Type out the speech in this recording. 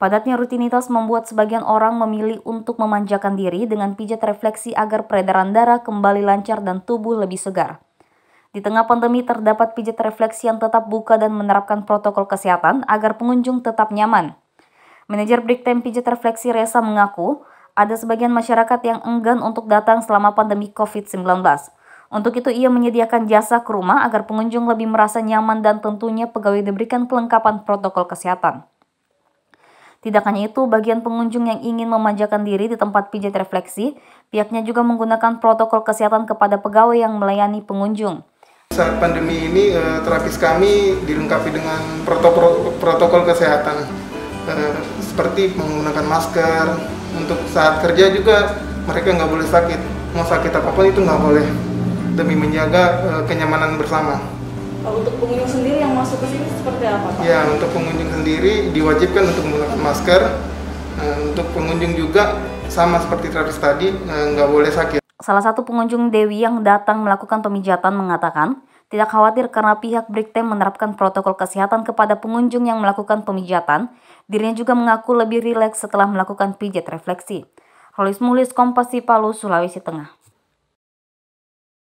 Padatnya rutinitas membuat sebagian orang memilih untuk memanjakan diri dengan pijat refleksi agar peredaran darah kembali lancar dan tubuh lebih segar. Di tengah pandemi terdapat pijat refleksi yang tetap buka dan menerapkan protokol kesehatan agar pengunjung tetap nyaman. Manajer Time Pijat Refleksi Resa mengaku, ada sebagian masyarakat yang enggan untuk datang selama pandemi COVID-19. Untuk itu ia menyediakan jasa ke rumah agar pengunjung lebih merasa nyaman dan tentunya pegawai diberikan kelengkapan protokol kesehatan. Tidak hanya itu, bagian pengunjung yang ingin memanjakan diri di tempat pijat refleksi, pihaknya juga menggunakan protokol kesehatan kepada pegawai yang melayani pengunjung. Saat pandemi ini, eh, terapis kami dilengkapi dengan protokol, protokol kesehatan, eh, seperti menggunakan masker. Untuk saat kerja juga mereka nggak boleh sakit, mau sakit apa pun itu nggak boleh, demi menjaga eh, kenyamanan bersama. Untuk pengunjung sendiri yang masuk ke sini seperti apa Pak? Ya, untuk pengunjung sendiri diwajibkan untuk menggunakan masker. Uh, untuk pengunjung juga sama seperti terapis tadi, uh, nggak boleh sakit. Salah satu pengunjung Dewi yang datang melakukan pemijatan mengatakan, tidak khawatir karena pihak Briktem menerapkan protokol kesehatan kepada pengunjung yang melakukan pemijatan. Dirinya juga mengaku lebih rileks setelah melakukan pijat refleksi. Rolis Mulis Kompas Palu, Sulawesi Tengah.